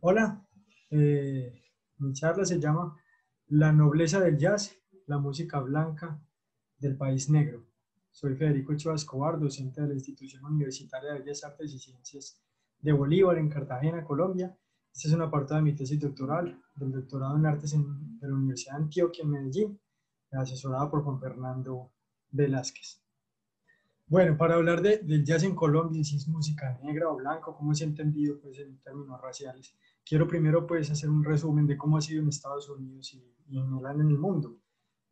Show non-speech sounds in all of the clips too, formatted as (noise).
Hola, eh, mi charla se llama La nobleza del jazz, la música blanca del país negro. Soy Federico Ochoa Escobar, docente de la Institución Universitaria de Bellas Artes y Ciencias de Bolívar en Cartagena, Colombia. Esta es una parte de mi tesis doctoral del doctorado en artes en, de la Universidad de Antioquia en Medellín, asesorada por Juan Fernando Velázquez. Bueno, para hablar de, del jazz en Colombia, si es música negra o blanca, cómo se ha entendido pues, en términos raciales, quiero primero pues, hacer un resumen de cómo ha sido en Estados Unidos y, y en, el, en el mundo.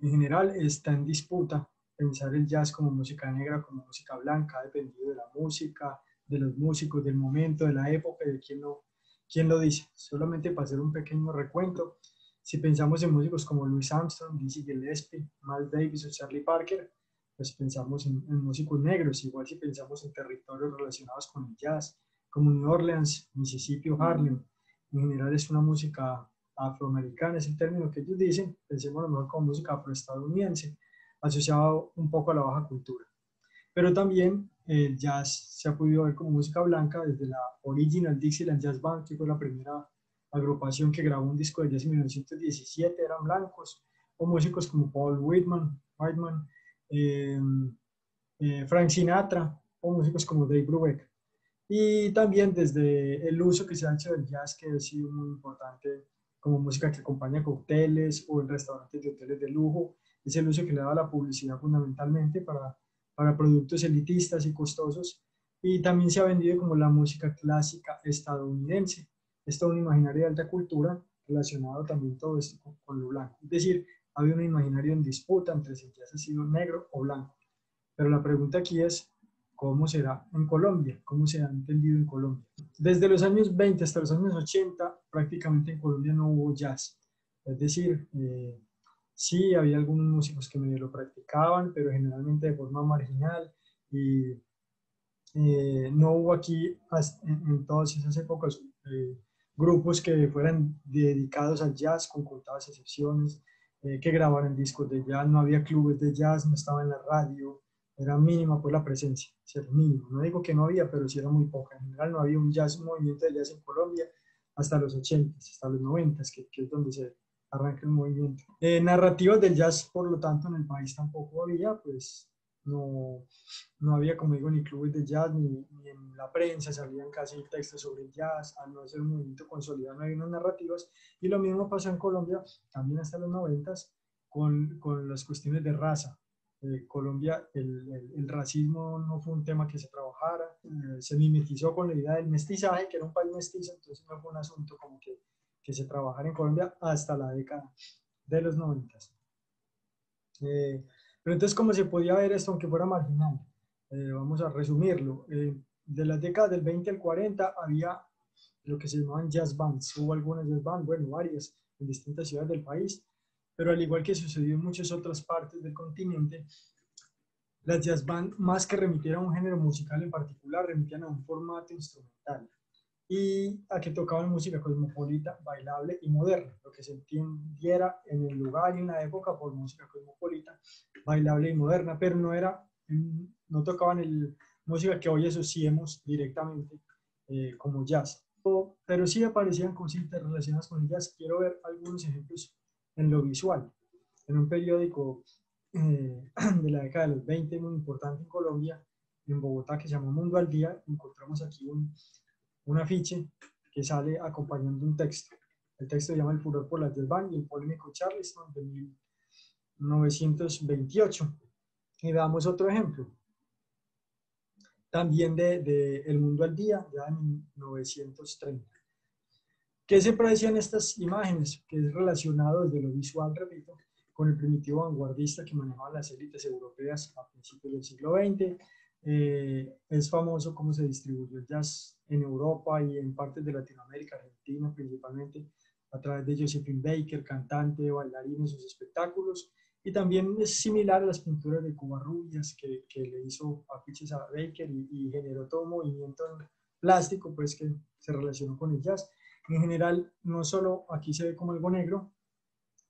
En general está en disputa pensar el jazz como música negra, como música blanca, ha dependido de la música, de los músicos, del momento, de la época de quién lo, quién lo dice. Solamente para hacer un pequeño recuento, si pensamos en músicos como Louis Armstrong, Dizzy Gillespie, Miles Davis o Charlie Parker, pues pensamos en, músicos negros, igual si pensamos en territorios relacionados con el jazz, como New Orleans, Mississippi o Harlem, en general es una música afroamericana, es el término que ellos dicen, pensemos a lo mejor como música afroestadounidense, asociado un poco a la baja cultura. Pero también el jazz se ha podido ver como música blanca desde la Original Dixieland Jazz Band, que fue la primera agrupación que grabó un disco de jazz en 1917, eran blancos, o músicos como Paul Whitman, eh, Frank Sinatra o músicos como Dave Brubeck. Y también desde el uso que se ha hecho del jazz, que ha sido muy importante como música que acompaña cócteles o en restaurantes de hoteles de lujo, es el uso que le da la publicidad fundamentalmente para, para productos elitistas y costosos. Y también se ha vendido como la música clásica estadounidense. Esto es un imaginario de alta cultura relacionado también todo esto con, con lo blanco. Es decir, había un imaginario en disputa entre si ya ha sido negro o blanco. Pero la pregunta aquí es, ¿cómo será en Colombia? ¿Cómo se ha entendido en Colombia? Desde los años 20 hasta los años 80, prácticamente en Colombia no hubo jazz. Es decir, eh, sí había algunos músicos que medio lo practicaban, pero generalmente de forma marginal. Y eh, no hubo aquí en, todas esas épocas eh, grupos que fueran dedicados al jazz con contadas excepciones. Eh, que grababan discos de jazz, no había clubes de jazz, no estaba en la radio, era mínima pues la presencia, era mínimo. No digo que no había, pero sí era muy poca. En general no había un jazz, un movimiento de jazz en Colombia hasta los 80, hasta los 90, que, que es donde se arranca el movimiento. Eh, narrativas del jazz, por lo tanto, en el país tampoco había, pues no, no había, como digo, ni clubes de jazz, ni, ni, en la prensa salían casi textos sobre el jazz, al no ser un movimiento consolidado, no había unas narrativas. Y lo mismo pasó en Colombia, también hasta los noventas, con, con las cuestiones de raza. Eh, Colombia, el, el, racismo no fue un tema que se trabajara, eh, se mimetizó con la idea del mestizaje, que era un país mestizo, entonces no fue un asunto como que, que se trabajara en Colombia hasta la década de los noventas. Eh, pero entonces, ¿cómo se podía ver esto aunque fuera marginal? Eh, vamos a resumirlo. Eh, de las décadas del 20 al 40 había lo que se llamaban jazz bands. Hubo algunas jazz bands, bueno, varias en distintas ciudades del país, pero al igual que sucedió en muchas otras partes del continente, las jazz bands, más que remitir a un género musical en particular, remitían a un formato instrumental y a que tocaban música cosmopolita, bailable y moderna, lo que se entendiera en el lugar y en la época por música cosmopolita, bailable y moderna, pero no era, no tocaban el, música que hoy asociemos directamente eh, como jazz. Pero sí aparecían cositas relacionadas con el jazz. Quiero ver algunos ejemplos en lo visual. En un periódico eh, (clears throat) de la década de los 20, muy importante en Colombia, en Bogotá, que se llama Mundo al Día, encontramos aquí un, un afiche que sale acompañando un texto. El texto se llama El furor por las del y el polémico Charleston de 1928. Y damos otro ejemplo. También de, de, El Mundo al Día, ya en 1930. ¿Qué se en estas imágenes? Que es relacionado desde lo visual, repito, con el primitivo vanguardista que manejaban las élites europeas a principios del siglo XX, eh, es famoso cómo se distribuyó el jazz en Europa y en partes de Latinoamérica, Argentina principalmente, a través de Josephine Baker, cantante, bailarín en sus espectáculos. Y también es similar a las pinturas de Cuba Rubias que, que le hizo afiches a Baker y, y, generó todo un movimiento plástico pues, que se relacionó con el jazz. En general, no solo aquí se ve como algo negro,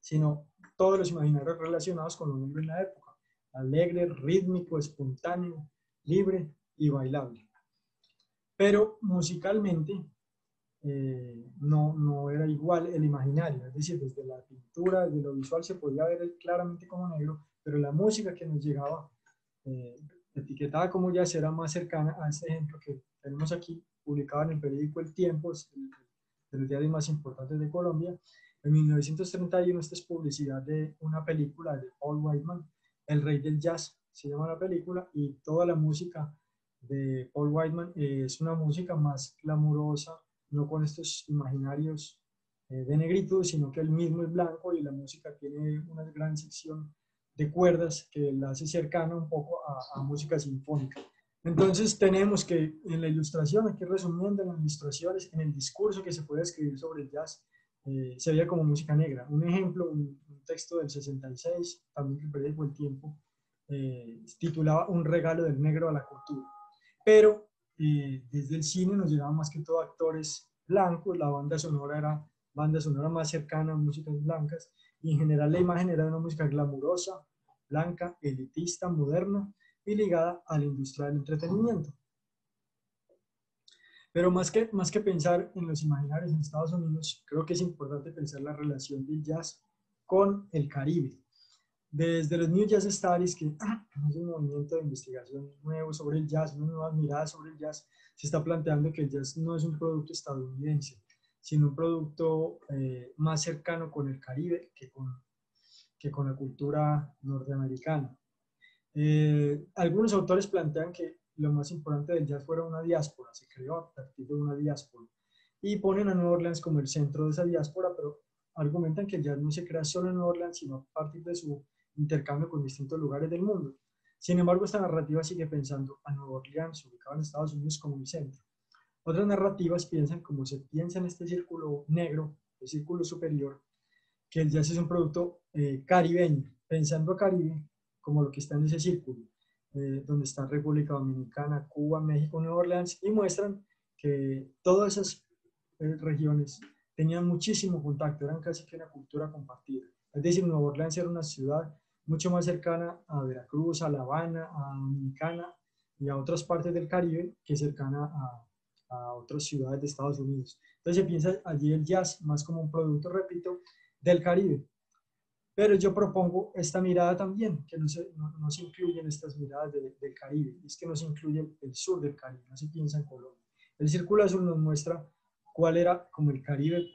sino todos los imaginarios relacionados con lo negro en la época. Alegre, rítmico, espontáneo, libre y bailable. Pero musicalmente, eh, no, no era igual el imaginario, es decir, desde la pintura, desde lo visual se podía ver claramente como negro, pero la música que nos llegaba eh, etiquetada como jazz era más cercana a este ejemplo que tenemos aquí, publicado en el periódico El Tiempo, de los diarios más importantes de Colombia. En 1931 esta es publicidad de una película de Paul Whiteman, El Rey del Jazz, se llama la película, y toda la música de Paul Whiteman es una música más glamurosa, no con estos imaginarios eh, de negrito, sino que el mismo es blanco y la música tiene una gran sección de cuerdas que la hace cercana un poco a, música sinfónica. Entonces tenemos que en la ilustración, aquí resumiendo en las ilustraciones, en el discurso que se puede escribir sobre el jazz, eh, se veía como música negra. Un ejemplo, un, texto del 66, también que periódico El Tiempo, eh, titulaba Un regalo del negro a la cultura. Pero eh, desde el cine nos llegaban más que todo actores blancos, la banda sonora era banda sonora más cercana a músicas blancas, y en general la imagen era de una música glamurosa, blanca, elitista, moderna y ligada a la industria del entretenimiento. Pero más que, más que pensar en los imaginarios en Estados Unidos, creo que es importante pensar la relación del jazz con el Caribe. Desde los New Jazz Studies, que es un movimiento de investigación nuevo sobre el jazz, una nueva mirada sobre el jazz, se está planteando que el jazz no es un producto estadounidense, sino un producto eh, más cercano con el Caribe que con, que con la cultura norteamericana. Eh, algunos autores plantean que lo más importante del jazz fuera una diáspora, se creó a partir de una diáspora, y ponen a Nueva Orleans como el centro de esa diáspora, pero argumentan que el jazz no se crea solo en Nueva Orleans, sino a partir de su intercambio con distintos lugares del mundo. Sin embargo, esta narrativa sigue pensando a Nueva Orleans, ubicado en Estados Unidos, como el centro. Otras narrativas piensan, como se piensa en este círculo negro, el círculo superior, que el jazz es un producto eh, caribeño, pensando a Caribe como lo que está en ese círculo, eh, donde está República Dominicana, Cuba, México, Nueva Orleans, y muestran que todas esas eh, regiones tenían muchísimo contacto, eran casi que una cultura compartida. Es decir, Nueva Orleans era una ciudad mucho más cercana a Veracruz, a La Habana, a Dominicana y a otras partes del Caribe que cercana a, a otras ciudades de Estados Unidos. Entonces se piensa allí el jazz más como un producto, repito, del Caribe. Pero yo propongo esta mirada también, que no se, no, se incluyen estas miradas del Caribe, es que no se incluye el, sur del Caribe, no se piensa en Colombia. El círculo azul nos muestra cuál era como el Caribe,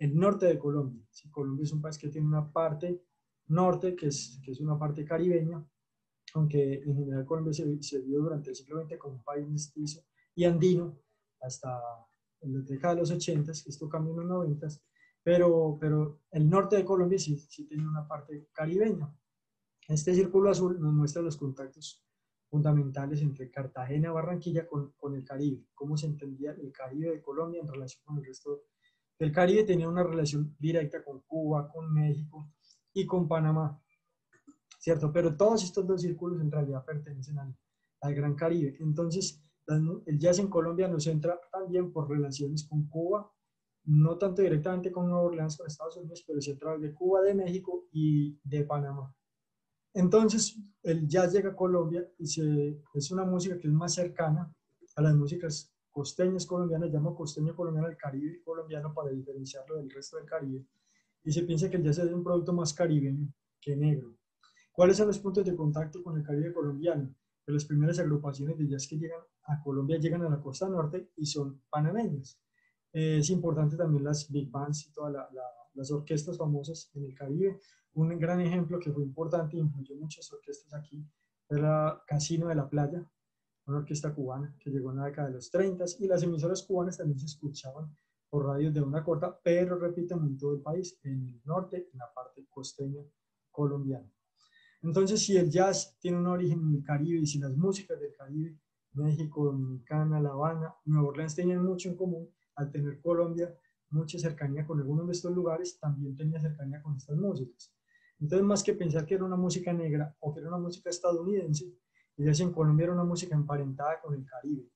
el norte de Colombia. Si Colombia es un país que tiene una parte norte, que es, que es una parte caribeña, aunque en general Colombia se, se vio durante el siglo XX como un país mestizo y andino, hasta la década de los 80, que esto cambió en los 90, pero, pero el norte de Colombia sí, sí tiene una parte caribeña. Este círculo azul nos muestra los contactos fundamentales entre Cartagena Barranquilla con, con, el Caribe, cómo se entendía el Caribe de Colombia en relación con el resto del Caribe, tenía una relación directa con Cuba, con México y con Panamá, ¿cierto? Pero todos estos dos círculos en realidad pertenecen al, al Gran Caribe. Entonces, el jazz en Colombia nos entra también por relaciones con Cuba, no tanto directamente con Nueva Orleans, con Estados Unidos, pero sí a través de Cuba, de México y de Panamá. Entonces, el jazz llega a Colombia y es una música que es más cercana a las músicas costeñas colombianas, llamo costeño colombiano al Caribe colombiano para diferenciarlo del resto del Caribe, y se piensa que el jazz es un producto más caribeño que negro. ¿Cuáles son los puntos de contacto con el Caribe colombiano? Que las primeras agrupaciones de jazz que llegan a Colombia llegan a la costa norte y son panameños. Eh, es importante también las big bands y todas las orquestas famosas en el Caribe. Un gran ejemplo que fue importante y influyó muchas orquestas aquí era Casino de la Playa, una orquesta cubana que llegó en la década de los 30 y las emisoras cubanas también se escuchaban por radios de una corta, pero repito, en todo el país, en el norte, en la parte costeña colombiana. Entonces, si el jazz tiene un origen en el Caribe y si las músicas del Caribe México, Dominicana, La Habana, Nueva Orleans tenían mucho en común. Al tener Colombia mucha cercanía con algunos de estos lugares, también tenía cercanía con estas músicas. Entonces, más que pensar que era una música negra o que era una música estadounidense, ya si en Colombia era una música emparentada con el Caribe.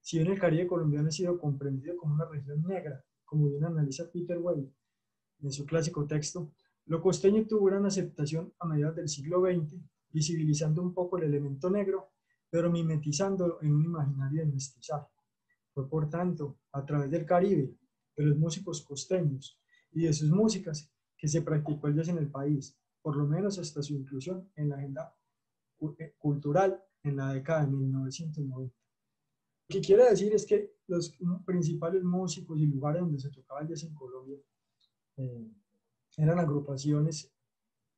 Si bien el Caribe colombiano ha sido comprendido como una región negra, como bien analiza Peter Way en su clásico texto, lo costeño tuvo gran aceptación a mediados del siglo XX, visibilizando un poco el elemento negro pero mimetizándolo en un imaginario de mestizaje. Fue por tanto a través del Caribe de los músicos costeños y de sus músicas que se practicó el jazz en el país, por lo menos hasta su inclusión en la agenda cultural en la década de 1990. Lo que quiere decir es que los principales músicos y lugares donde se tocaba el jazz en Colombia eh, eran agrupaciones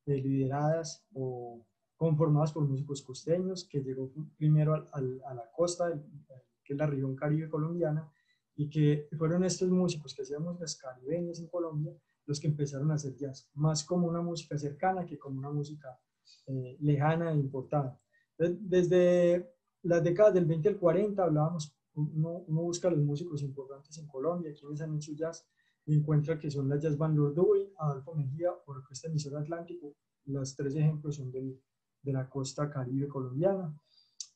eh, lideradas o conformadas por músicos costeños, que llegó primero a la costa, que es la región caribe colombiana, y que fueron estos músicos que hacían músicas caribeñas en Colombia los que empezaron a hacer jazz, más como una música cercana que como una música eh, lejana e importada. Desde las décadas del 20 al 40 hablábamos, uno, uno, busca los músicos importantes en Colombia, quienes han hecho jazz, y encuentra que son la Jazz Band Lorduy, Adolfo Mejía, Orquesta Emisora Atlántico, los tres ejemplos son del, de la costa caribe colombiana.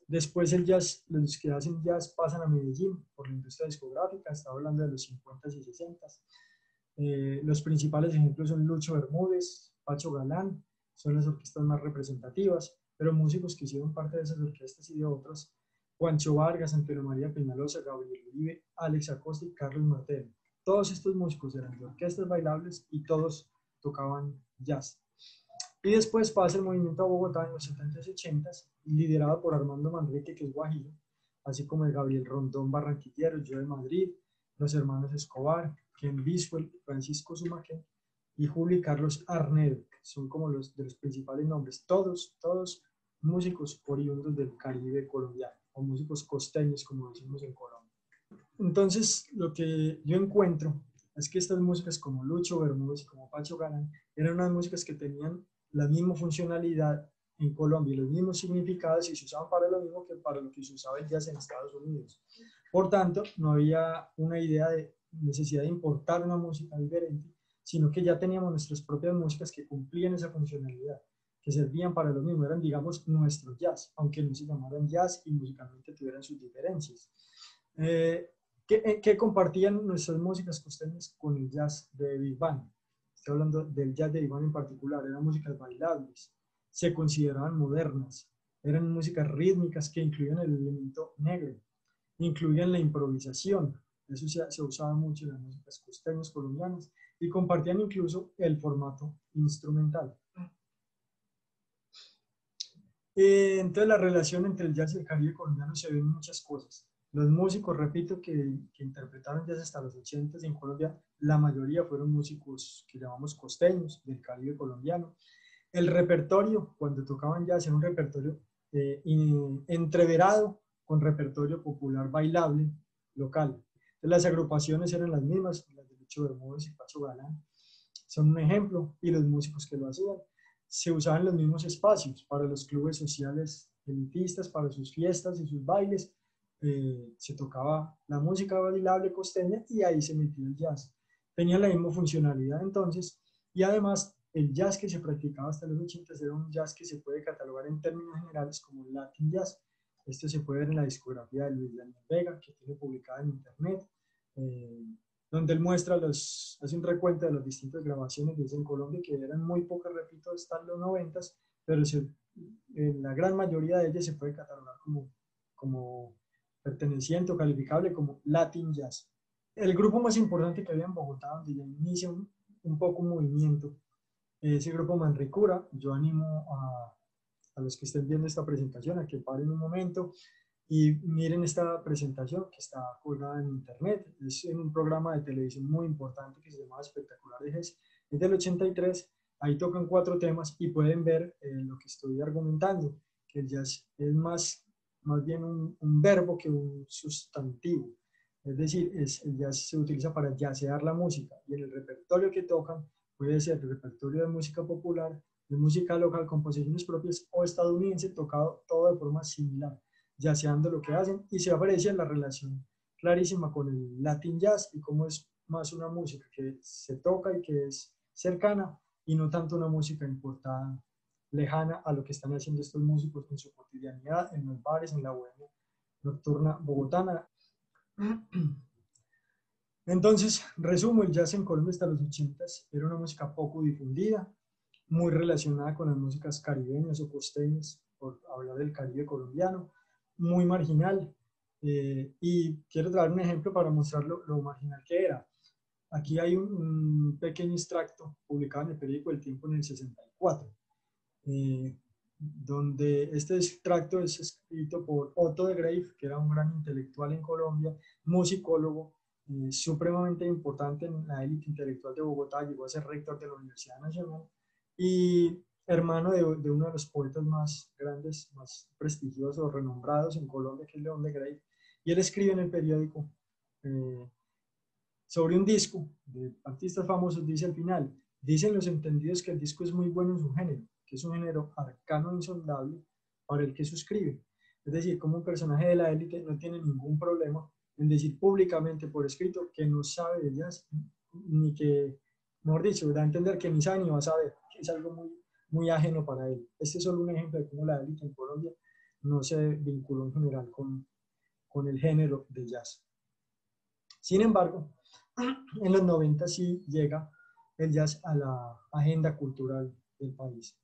Después el jazz, los que hacen jazz pasan a Medellín por la industria discográfica, estaba hablando de los 50 y 60. Eh, los principales ejemplos son Lucho Bermúdez, Pacho Galán, son las orquestas más representativas, pero músicos que hicieron parte de esas orquestas y de otras, Juancho Vargas, Antonio María Peñalosa, Gabriel Uribe, Alex Acosta y Carlos Martel. Todos estos músicos eran de orquestas bailables y todos tocaban jazz. Y después pasa el movimiento a Bogotá en los 70s y 80s, liderado por Armando Manrique, que es guajiro, así como el Gabriel Rondón Barranquillero, yo de Madrid, los hermanos Escobar, Ken Biswell, Francisco Sumaque y Juli Carlos Arnedo, son como los de los principales nombres, todos, todos músicos oriundos del Caribe colombiano, o músicos costeños, como decimos en Colombia. Entonces, lo que yo encuentro es que estas músicas como Lucho Bermúdez y como Pacho Galán eran unas músicas que tenían la misma funcionalidad en Colombia, los mismos significados y se usaban para lo mismo que para lo que se usaba el jazz en Estados Unidos. Por tanto, no había una idea de necesidad de importar una música diferente, sino que ya teníamos nuestras propias músicas que cumplían esa funcionalidad, que servían para lo mismo, eran, digamos, nuestro jazz, aunque no se llamaran jazz y musicalmente tuvieran sus diferencias. Eh, ¿qué, eh, ¿qué, compartían nuestras músicas costeñas con el jazz de Big Band? Estoy hablando del jazz de Big Band en particular, eran músicas bailables, se consideraban modernas, eran músicas rítmicas que incluían el elemento negro, incluían la improvisación, eso se, se usaba mucho en las músicas costeñas colombianas, y compartían incluso el formato instrumental. Eh, entonces la relación entre el jazz y el Caribe colombiano se ve en muchas cosas. Los músicos, repito, que, que interpretaron jazz hasta los 80 en Colombia, la mayoría fueron músicos que llamamos costeños del Caribe colombiano. El repertorio, cuando tocaban jazz, era un repertorio eh, entreverado con repertorio popular bailable local. las agrupaciones eran las mismas, Lucho Bermúdez y Pacho Galán. Son un ejemplo, y los músicos que lo hacían. Se usaban los mismos espacios para los clubes sociales elitistas, para sus fiestas y sus bailes. Eh, se tocaba la música bailable costeña y ahí se metía el jazz. Tenía la misma funcionalidad entonces, y además el jazz que se practicaba hasta los 80 era un jazz que se puede catalogar en términos generales como Latin Jazz. Esto se puede ver en la discografía de Luis Daniel Vega, que tiene publicada en internet, eh, donde él muestra los, hace un recuento de las distintas grabaciones que hizo en Colombia, que eran muy pocas, repito, hasta los 90, pero en la gran mayoría de ellas se puede catalogar como, como perteneciente o calificable como Latin Jazz. El grupo más importante que había en Bogotá, donde ya inicia un, un poco un movimiento, ese grupo Manricura. Yo animo a, a, los que estén viendo esta presentación a que paren un momento y miren esta presentación que está colgada en internet. Es en un programa de televisión muy importante que se llama Espectacular de GES. Es del 83. Ahí tocan cuatro temas y pueden ver eh, lo que estoy argumentando, que el jazz es más, más bien un, un verbo que un sustantivo. Es decir, es, el jazz se utiliza para jazzear la música y en el repertorio que tocan puede ser el repertorio de música popular, de música local, composiciones propias o estadounidense, tocado todo de forma similar, jazzeando lo que hacen y se aprecia la relación clarísima con el Latin Jazz y cómo es más una música que se toca y que es cercana y no tanto una música importada, lejana a lo que están haciendo estos músicos en su cotidianidad, en los bares, en la bohemia nocturna bogotana. (clears throat) Entonces, resumo, el jazz en Colombia hasta los 80 era una música poco difundida, muy relacionada con las músicas caribeñas o costeñas, por hablar del Caribe colombiano, muy marginal. Eh, y quiero traer un ejemplo para mostrar lo, marginal que era. aquí hay un, pequeño extracto publicado en el periódico El Tiempo en el 64, eh, donde este extracto es escrito por Otto de Grave, que era un gran intelectual en Colombia, musicólogo, eh, supremamente importante en la élite intelectual de Bogotá, llegó a ser rector de la Universidad Nacional y hermano de, de, uno de los poetas más grandes, más prestigiosos, renombrados en Colombia, que es León de Grey. Y él escribe en el periódico eh, sobre un disco de artistas famosos, dice al final, dicen los entendidos que el disco es muy bueno en su género, que es un género arcano e insondable para el que suscribe. Es decir, como un personaje de la élite no tiene ningún problema en decir públicamente por escrito que no sabe de jazz, ni que, mejor dicho, da a entender que ni sabe ni va a saber, que es algo muy, muy ajeno para él. Este es solo un ejemplo de cómo la élite en Colombia no se vinculó en general con, con el género de jazz. Sin embargo, (clears throat) en los 90 sí llega el jazz a la agenda cultural del país.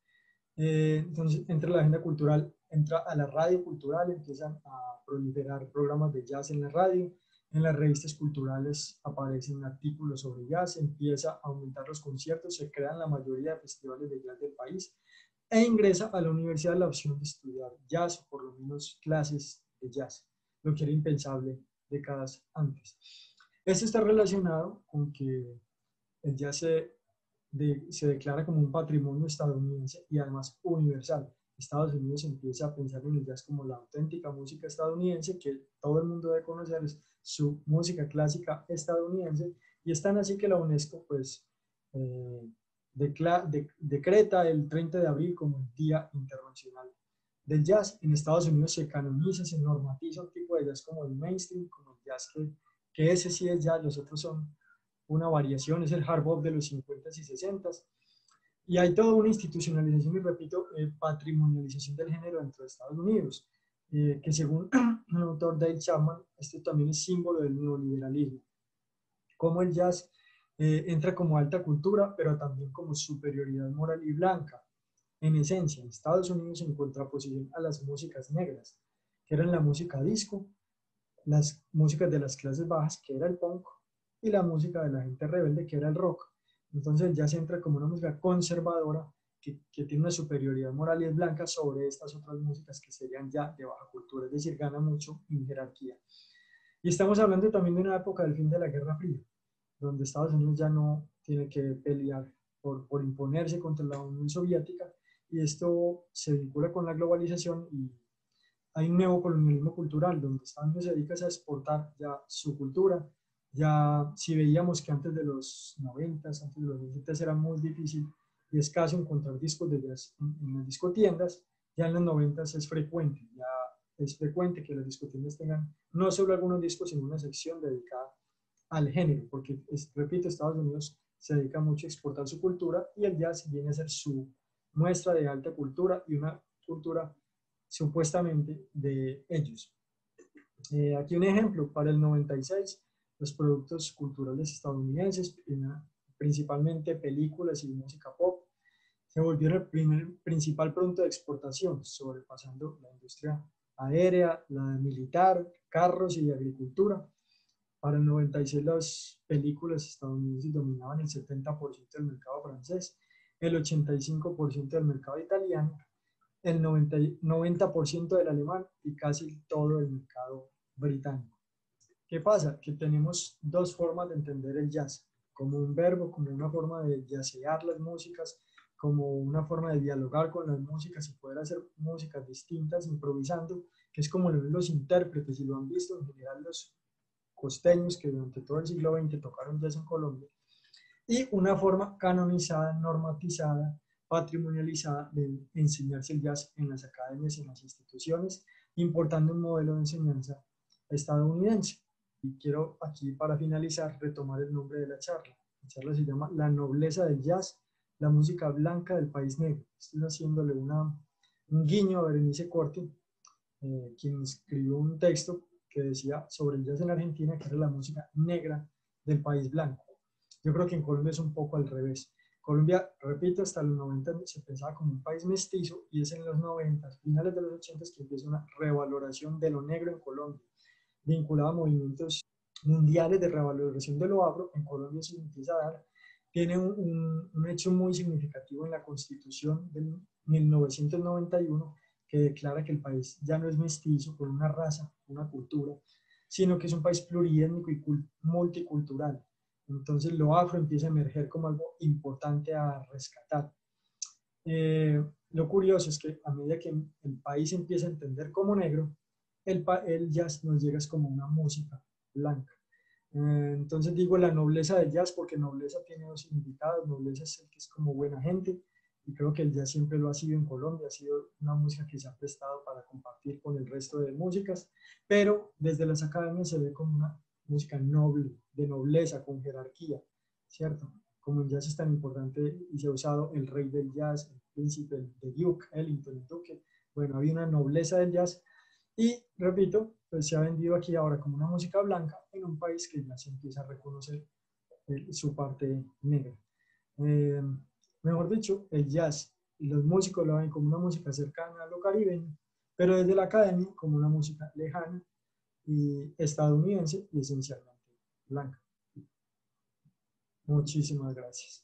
Eh, entonces, entra la agenda cultural, entra a la radio cultural, empiezan a proliferar programas de jazz en la radio, en las revistas culturales aparecen artículos sobre jazz, empieza a aumentar los conciertos, se crean la mayoría de festivales de jazz del país e ingresa a la universidad la opción de estudiar jazz o por lo menos clases de jazz, lo que era impensable décadas antes. Esto está relacionado con que el jazz se, se declara como un patrimonio estadounidense y además universal. Estados Unidos empieza a pensar en jazz como la auténtica música estadounidense que todo el mundo debe conocer, es su música clásica estadounidense, y es tan así que la UNESCO pues eh, decreta el 30 de abril como el Día Internacional del Jazz. En Estados Unidos se canoniza, se normatiza un tipo de jazz como el mainstream, como el jazz que, que ese sí es jazz, los otros son una variación, es el hard bop de los 50s y 60s. Y hay toda una institucionalización y, repito, eh, patrimonialización del género dentro de Estados Unidos, eh, que según (clears throat) el autor Dale Chapman, esto también es símbolo del neoliberalismo. Como el jazz eh, entra como alta cultura, pero también como superioridad moral y blanca. En esencia, en Estados Unidos en contraposición a las músicas negras, que eran la música disco, las músicas de las clases bajas, que era el punk, y la música de la gente rebelde, que era el rock. Entonces ya se entra como una música conservadora que, que, tiene una superioridad moral y es blanca sobre estas otras músicas que serían ya de baja cultura, es decir, gana mucho en jerarquía. Y estamos hablando también de una época del fin de la Guerra Fría, donde Estados Unidos ya no tiene que pelear por, por imponerse contra la Unión Soviética y esto se vincula con la globalización y hay un nuevo colonialismo cultural donde Estados Unidos se dedica a exportar ya su cultura, ya si veíamos que antes de los 90, antes de los 90 era muy difícil y escaso encontrar discos de jazz en, las discotiendas, ya en los 90 es frecuente, ya es frecuente que las discotiendas tengan no solo algunos discos, sino una sección dedicada al género, porque, repito, Estados Unidos se dedica mucho a exportar su cultura y el jazz viene a ser su muestra de alta cultura y una cultura supuestamente de ellos. Eh, aquí un ejemplo, para el 96 los productos culturales estadounidenses, principalmente películas y música pop, se volvieron el principal producto de exportación, sobrepasando la industria aérea, la militar, carros y agricultura. Para el 96 las películas estadounidenses dominaban el 70% del mercado francés, el 85% del mercado italiano, el 90%, 90 del alemán y casi todo el mercado británico. ¿Qué pasa? Que tenemos dos formas de entender el jazz, como un verbo, como una forma de jazzear las músicas, como una forma de dialogar con las músicas y poder hacer músicas distintas improvisando, que es como los intérpretes y lo han visto en general los costeños que durante todo el siglo XX tocaron jazz en Colombia, y una forma canonizada, normatizada, patrimonializada de enseñarse el jazz en las academias y en las instituciones, importando un modelo de enseñanza estadounidense. Y quiero aquí para finalizar retomar el nombre de la charla. La charla se llama La nobleza del jazz, la música blanca del país negro. Estoy haciéndole una, un guiño a Berenice Corti, eh, quien escribió un texto que decía sobre el jazz en Argentina, que era la música negra del país blanco. Yo creo que en Colombia es un poco al revés. Colombia, repito, hasta los 90 se pensaba como un país mestizo y es en los 90, finales de los 80 que empieza una revaloración de lo negro en Colombia vinculado a movimientos mundiales de revaloración de lo afro, en Colombia se empieza a dar, tiene un, un, hecho muy significativo en la constitución de 1991 que declara que el país ya no es mestizo por una raza, una cultura, sino que es un país pluriétnico y multicultural. Entonces lo afro empieza a emerger como algo importante a rescatar. Eh, lo curioso es que a medida que el país empieza a entender como negro, el, el jazz nos llega como una música blanca. Eh, entonces digo la nobleza del jazz porque nobleza tiene dos significados. Nobleza es el que es como buena gente y creo que el jazz siempre lo ha sido en Colombia, ha sido una música que se ha prestado para compartir con el resto de músicas, pero desde las academias se ve como una música noble, de nobleza, con jerarquía, ¿cierto? Como el jazz es tan importante y se ha usado el rey del jazz, el príncipe de Duke, Ellington, el duque, bueno, había una nobleza del jazz y, repito, pues se ha vendido aquí ahora como una música blanca en un país que ya se empieza a reconocer eh, su parte negra. Eh, mejor dicho, el jazz los músicos lo ven como una música cercana a lo caribeño, pero desde la academia como una música lejana y estadounidense y esencialmente blanca. Muchísimas gracias.